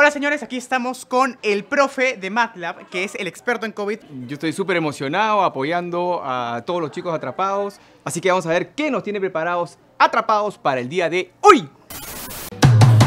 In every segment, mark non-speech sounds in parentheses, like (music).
Hola señores, aquí estamos con el profe de MATLAB, que es el experto en COVID. Yo estoy súper emocionado apoyando a todos los chicos atrapados. Así que vamos a ver qué nos tiene preparados atrapados para el día de hoy.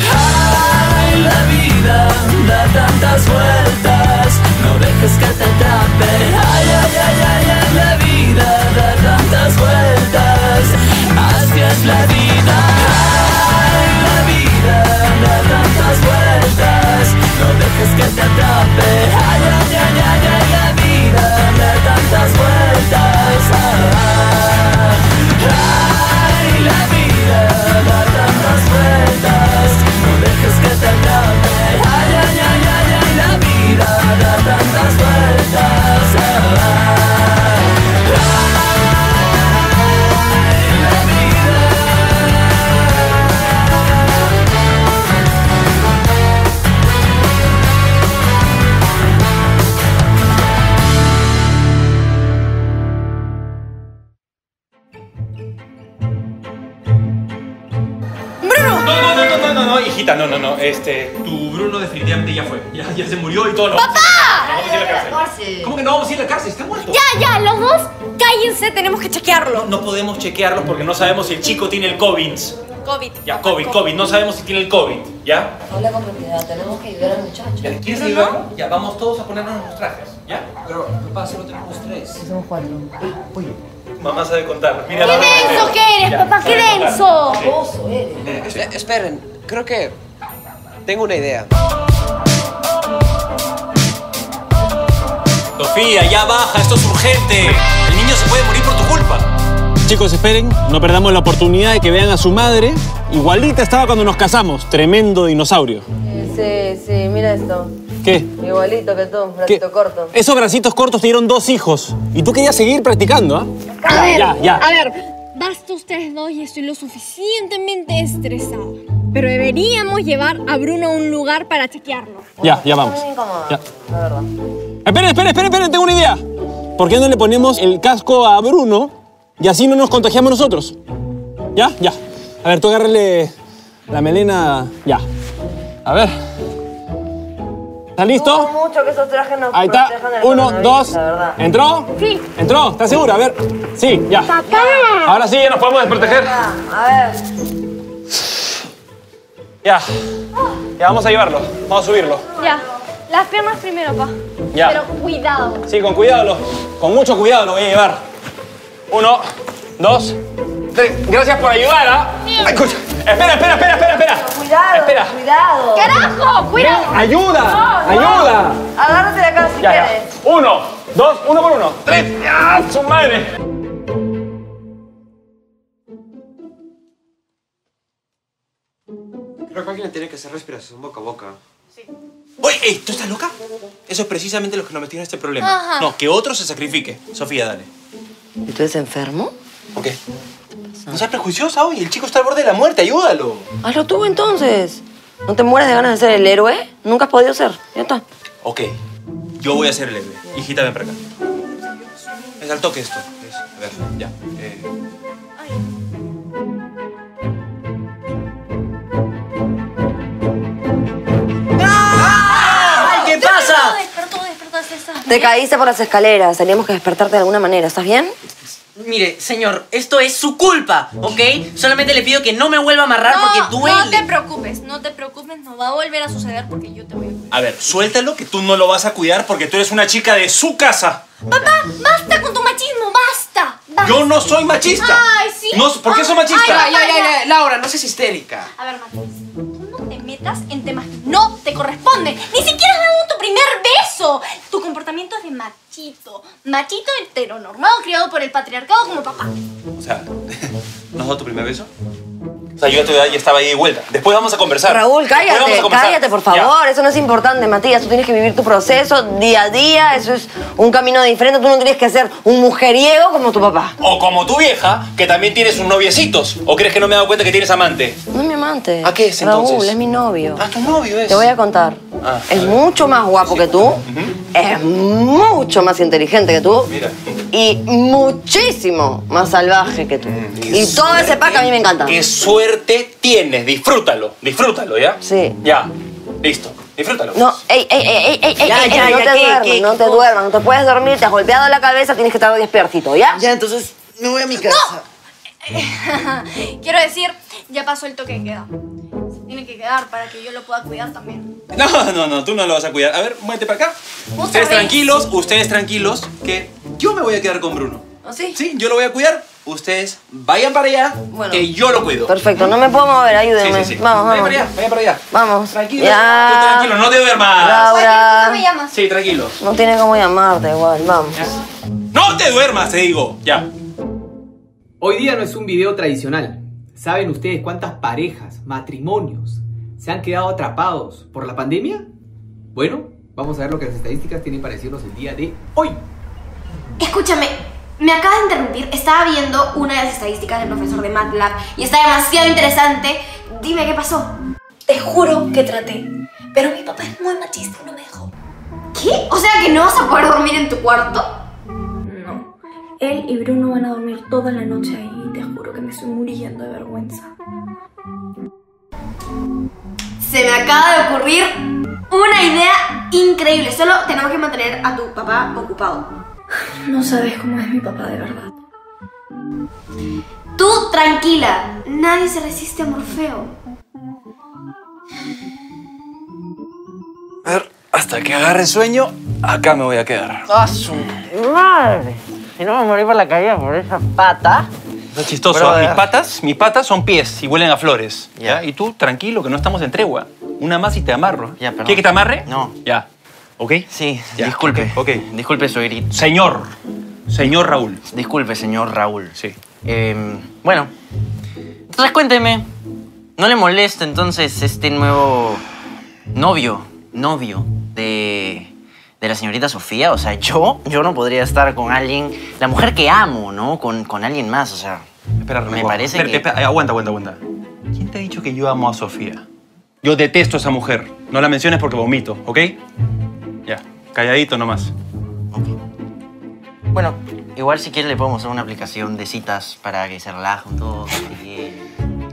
Ay, la vida da tantas vueltas, no dejes que te atrape. Ay, ay, ay, ay, ay, la vida da tantas vueltas, así es la vida. Este, tu Bruno definitivamente ya fue. Ya, ya se murió y todo. ¡Papá! No vamos a ir a la cárcel. ¿Cómo que no vamos a ir a la cárcel? Está muerto. Ya, ya, los dos, cállense, tenemos que chequearlo. No podemos chequearlo porque no sabemos si el chico tiene el COVID. COVID. Ya, COVID, COVID. No sabemos si tiene el COVID. ¿Ya? Habla con propiedad, tenemos que ayudar al muchacho. ¿Quieres ayudarlo? Ya, vamos todos a ponernos los trajes. ¿Ya? Pero, papá, solo tenemos tres. Somos cuatro. Mamá sabe contar. Mira, ¡Qué denso que eres, Ya, papá! ¡Qué denso! Eh, espe- esperen, creo que tengo una idea. Sofía, ya baja, esto es urgente. El niño se puede morir por tu culpa. Chicos, esperen, no perdamos la oportunidad de que vean a su madre. Igualita estaba cuando nos casamos, tremendo dinosaurio. Sí, sí, mira esto. ¿Qué? Igualito que tú, ¿Qué? ratito corto. Esos bracitos cortos te dieron dos hijos. Y tú querías seguir practicando, ¿ah? A ver, Ya, ya. a ver, basta ustedes dos y estoy lo suficientemente estresada. Pero deberíamos llevar a Bruno a un lugar para chequearlo. Ya, ya vamos. Ya. la verdad. Esperen, esperen, esperen, esperen, tengo una idea. ¿Por qué no le ponemos el casco a Bruno y así no nos contagiamos nosotros? ¿Ya? Ya. A ver, tú agárrale la melena. Ya. A ver. ¿Estás listo? Dudo mucho que esos trajes nos Ahí está. Uno, dos. ¿Entró? Sí. ¿Entró? ¿Estás segura? A ver. Sí, ya. ¡Papá! Ahora sí ya nos podemos desproteger. Ah, A ver, Ya. Ya, vamos a llevarlo. Vamos a subirlo. Ya, las piernas primero, pa. Ya. Pero cuidado. Sí, con cuidado, lo- con mucho cuidado lo voy a llevar. Uno, dos, tres. Gracias por ayudar, ¿ah? Ay, escucha. Espera, espera, espera, espera, espera. cuidado, Espera. cuidado. ¡Carajo! ¡Cuidado! Ven, ayuda, No, no. ayuda. Agárrate de acá si Ya, ya. quieres. Uno, dos, uno por uno. Tres. ¡Ya! ¡Su madre! Que alguien tiene que hacer respiración boca a boca. Oye, ey, ¿tú estás loca? Eso es precisamente lo que nos metió en este problema. Ajá. No, que otro se sacrifique. Sofía, dale. ¿Y tú eres enfermo? ¿Por qué? No seas prejuiciosa hoy. El chico está al borde de la muerte. Ayúdalo. Hazlo tú entonces. ¿No te mueres de ganas de ser el héroe? Nunca has podido ser. Ya está. Ok. Yo voy a ser el héroe. Hijita, ven para acá. Es al toque esto. Es- a ver, ya. Eh, Te caíste por las escaleras. Teníamos que despertarte de alguna manera. ¿Estás bien? Mire, señor, esto es su culpa, ¿ok? Solamente le pido que no me vuelva a amarrar porque duele. No te preocupes, no te preocupes, no va a volver a suceder porque yo te voy a cuidar. a ver, suéltalo que tú no lo vas a cuidar porque tú eres una chica de su casa. Papá, basta con tu machismo, basta. basta. Yo no soy machista. Ay, sí. No, ¿Por qué soy Ay, machista? ay, Ya, ya, ya, Laura, no seas histérica. A ver, Matías, no en temas que no te corresponden. Ni siquiera has dado tu primer beso. Tu comportamiento es de machito. Machito heteronormado criado por el patriarcado como papá. O sea, (laughs) ¿no has dado tu primer beso? O sea, yo a tu edad ya estaba ahí de vuelta. Después vamos a conversar. Raúl, cállate, a cállate, por Ya. favor. Eso no es importante, Matías. Tú tienes que vivir tu proceso día a día. Eso es un camino diferente. Tú no tienes que ser un mujeriego como tu papá. O como tu vieja, que también tienes sus noviecitos. ¿O crees que no me he dado cuenta que tienes amante? No es mi amante. ¿A qué es, Raúl, entonces? es mi novio. Ah, tu novio es. Te voy a contar. Ah, es mucho más guapo que tú. Es mucho más inteligente que tú. Mira. Y muchísimo más salvaje que tú. Mm, qué y todo ese pack a mí me encanta. Qué suerte tienes. Disfrútalo. Disfrútalo, ¿ya? Sí. Ya. Listo. Disfrútalo. No, ey, ey, ey, ey, ey, ey, Ya, ey, ya, no ya, te ¿qué, duermas, qué, no te duermas, no te puedes dormir, te has golpeado la cabeza, tienes que estar despiertito, ¿ya? Ya, entonces me voy a mi casa. (laughs) Quiero decir, ya pasó el toque de queda. Tiene que quedar para que yo lo pueda cuidar también. No, no, no, tú no lo vas a cuidar. A ver, muévete para acá. Ustedes vez. tranquilos, ustedes tranquilos, que yo me voy a quedar con Bruno. ¿Oh, sí? Sí, yo lo voy a cuidar. Ustedes vayan para allá, Bueno. que yo lo cuido. Perfecto, no me puedo mover, Sí, ayúdenme. sí, sí. Vamos, Vayan vamos. para allá, vayan para allá. Vamos. Tranquilo. Ya. Tú tranquilo, no te duermas. Cualquier cosa Laura. me llamas. Sí, tranquilos. No tiene cómo llamarte igual, vamos. No te duermas, te digo. Ya. Hoy día no es un video tradicional. ¿Saben ustedes cuántas parejas, matrimonios, se han quedado atrapados por la pandemia? Bueno, vamos a ver lo que las estadísticas tienen para decirnos el día de hoy. Escúchame, me acabas de interrumpir. Estaba viendo una de las estadísticas del profesor de MATLAB y está demasiado interesante. Dime qué pasó. Te juro que traté. Pero mi papá es muy machista y no me dejó. ¿Qué? O sea que no vas a poder dormir en tu cuarto. Él y Bruno van a dormir toda la noche ahí y te juro que me estoy muriendo de vergüenza. Se me acaba de ocurrir una idea increíble. Solo tenemos que mantener a tu papá ocupado. No sabes cómo es mi papá de verdad. Tú tranquila, nadie se resiste a Morfeo. A ver, hasta que agarre sueño, acá me voy a quedar. ¡Ah, su madre! Si no me morí por la caída por esa pata. Es chistoso. Mis patas, mis patas son pies y huelen a flores. Ya. ¿ya? Y tú, tranquilo, que no estamos en tregua. Una más y te amarro. Ya, perdón. ¿Quieres que te amarre? No. Ya. ¿Ok? Sí, Ya, disculpe. ok. Disculpe, suegrito. Señor. Señor Raúl. Disculpe, señor Raúl. Sí. Eh, bueno, entonces cuénteme. ¿No le molesta entonces este nuevo novio, novio de, de la señorita Sofía? O sea, yo, yo no podría estar con alguien, la mujer que amo, ¿no? Con, con alguien más, o sea. Espera, Me parece Espera, que- espera, aguanta, aguanta, aguanta. ¿Quién te ha dicho que yo amo a Sofía? Yo detesto a esa mujer. No la menciones porque vomito, ¿ok? Ya, calladito nomás. Bueno, igual si quiere le podemos hacer una aplicación de citas para que se relajen todos.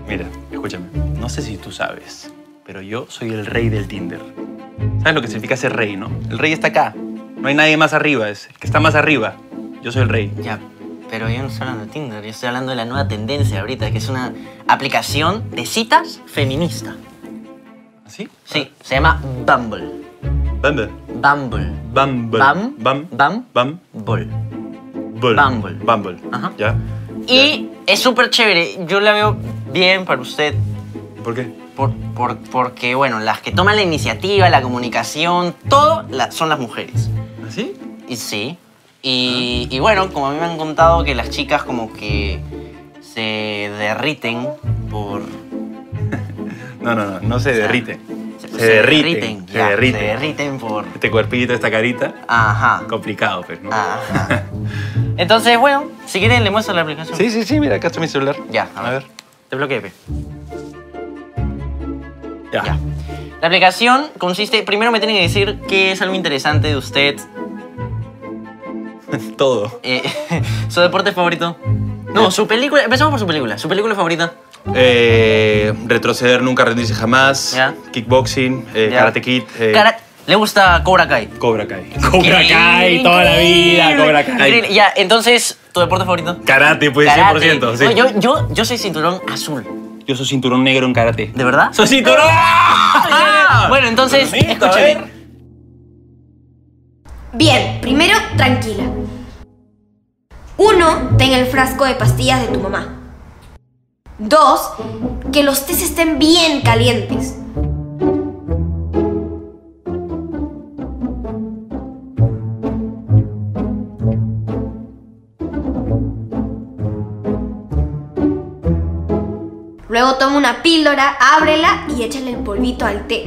Mira, escúchame. No sé si tú sabes, pero yo soy el rey del Tinder. ¿Sabes lo que significa ser rey, no? El rey está acá. No hay nadie más arriba, es el que está más arriba. Yo soy el rey. Ya, pero yo no estoy hablando de Tinder, yo estoy hablando de la nueva tendencia ahorita, que es una aplicación de citas feminista. ¿Sí? Sí, se llama Bumble. Bumble. Bumble. Bumble. Bum, Bum. Bum, Bum. Bull. Bull. Bumble. Bumble. Ajá. ¿Ya? Y es súper chévere, yo la veo bien para usted, ¿Por qué? Por, por- porque, bueno, las que toman la iniciativa, la comunicación, todo la- son las mujeres. ¿Así? Y sí. Y, y bueno, como a mí me han contado que las chicas como que se derriten por... (laughs) No, no, no, no se derrite. Se, Se derriten. Se ya, derriten. Se derriten por... Este cuerpito, esta carita, Ajá. complicado, pues, ¿no? Ajá. (laughs) Entonces, bueno, si quieren le muestro la aplicación. Sí, sí, sí, mira, acá está mi celular. Ya, A ver. Te bloqueé, pe. Ya. Ya. La aplicación consiste, primero me tienen que decir qué es algo interesante de usted, (laughs) Todo. eh, (laughs) su deporte favorito. No, su película, empezamos por su película, su película favorita. Eh, retroceder, nunca rendirse jamás. Ya. Kickboxing, eh, Ya. Karate Kid. eh, Cara- le gusta Cobra Kai. Cobra Kai. Cobra Kai, toda la vida, Cobra Kai. Ya, entonces, ¿tu deporte favorito? Karate, pues, Karate. 100%. Sí. No, yo, yo, yo soy cinturón azul. Yo soy cinturón negro en karate. ¿De verdad? ¡Soy cinturón! (laughs) Bueno, entonces, Bonito, escúchame. ver. Bien, primero, tranquila. Uno, ten el frasco de pastillas de tu mamá. Dos, que los tés estén bien calientes. Luego toma una píldora, ábrela y échale el polvito al té.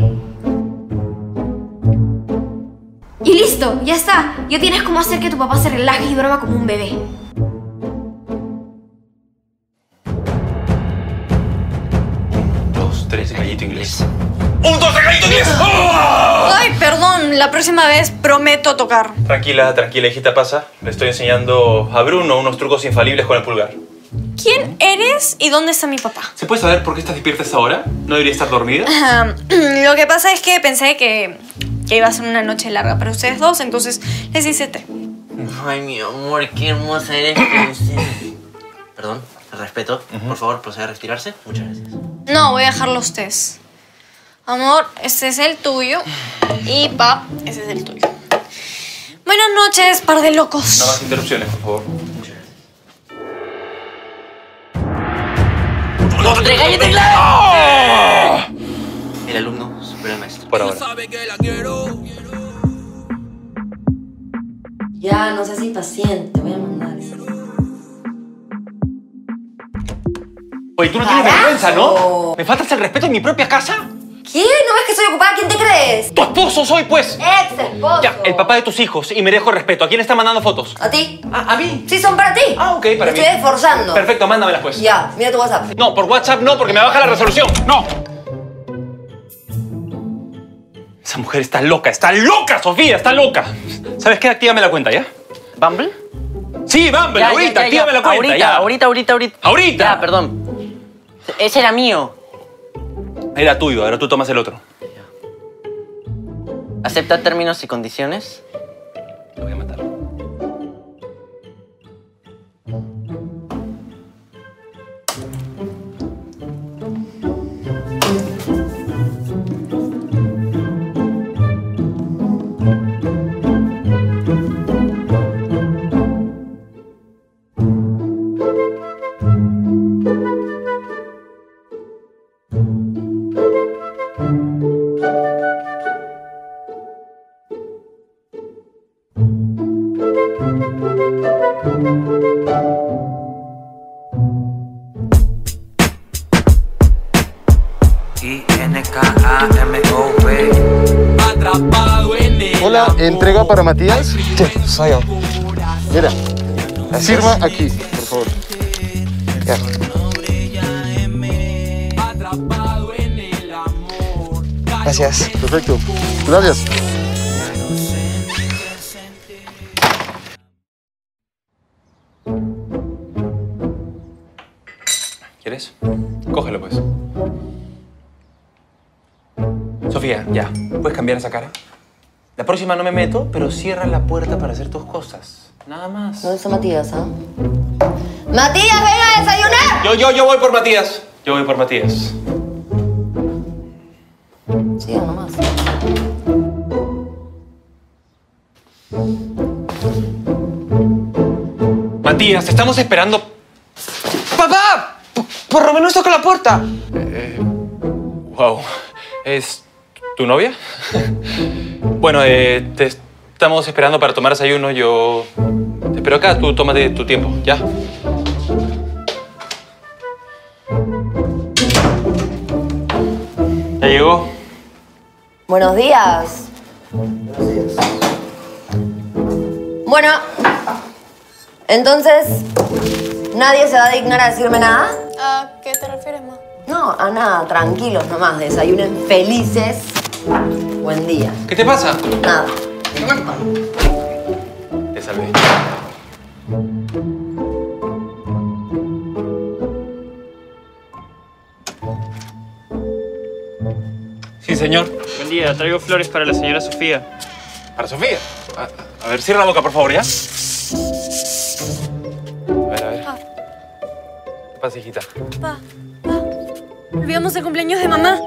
Y listo, ya está. Ya tienes cómo hacer que tu papá se relaje y duerma como un bebé. Dos, tres, gallito inglés. ¡Un, dos, gallito inglés! ¡Oh! Ay, perdón, la próxima vez prometo tocar. Tranquila, tranquila, hijita, pasa. Le estoy enseñando a Bruno unos trucos infalibles con el pulgar. ¿Quién eres y dónde está mi papá? ¿Se puede saber por qué estás despierta esta hora? ¿No debería estar dormida? (clears throat) Lo que pasa es que pensé que, que iba a ser una noche larga para ustedes dos, entonces les hice té. Ay, mi amor, qué hermosa eres. (clears throat) Perdón, respeto. Por favor, proceda a retirarse. Muchas gracias. No, voy a dejar los tés. Amor, este es el tuyo. Y pap, ese es el tuyo. Buenas noches, par de locos. No más interrupciones, por favor. ¡Regáñate, claro! El alumno supera al maestro. Por ahora. Ya, no seas impaciente, voy a mandar. Oye, tú no tienes vergüenza, ¿no? ¿Me faltas el respeto en mi propia casa? ¿Qué? ¿No ves que soy ocupada? ¿Quién te crees? ¡Tu esposo soy, pues! Ex esposo. Ya, el papá de tus hijos y merezco respeto. ¿A quién está mandando fotos? ¿A ti? ¿A, a mí? Sí, son para ti. Ah, ok, para Me mí. estoy esforzando. Perfecto, mándamelas pues. Ya, mira tu WhatsApp. No, por WhatsApp no, porque me baja la resolución. ¡No! Esa mujer está loca, está loca, Sofía, está loca. ¿Sabes qué? Actívame la cuenta, ¿ya? ¿Bumble? Sí, Bumble, Ya, ahorita, ya, ya, actívame ya. la cuenta, ahorita, ya. Ahorita, ahorita, ahorita. ¡Ahorita! Ya, perdón. Ese era mío. Era tuyo, ahora tú tomas el otro. ¿Acepta términos y condiciones? Lo voy a matar. Yo. Mira, firma aquí, por favor. Ya. Gracias. Perfecto. Gracias. ¿Quieres? Cógelo, pues. Sofía, ya. ¿Puedes cambiar esa cara? La próxima no me meto, pero cierra la puerta para hacer tus cosas. Nada más. ¿Dónde está Matías, ah? ¡Matías, ven a desayunar! Yo, yo, yo voy por Matías. Yo voy por Matías. Siga nomás. Matías, te estamos esperando. ¡Papá! P- Por lo menos toca la puerta. Wow. ¿Es tu novia? (laughs) bueno, eh, te estamos esperando para tomar desayuno. Yo te espero acá. Tú tómate tu tiempo, ¿ya? ¿Ya llegó? Buenos días. Bueno, entonces, ¿nadie se va a dignar a decirme nada? ¿A qué te refieres, ma? No, a nada, tranquilos nomás, desayunen felices. Buen día. ¿Qué te pasa? Nada. Te salvé. Sí, señor. Buen día, traigo flores para la señora Sofía. ¿Para Sofía? A, a ver, cierra la boca, por favor, ¿ya? A ver, a ver. ¿Qué pasa, hijita? Pa, pa. Olvidamos el cumpleaños de mamá.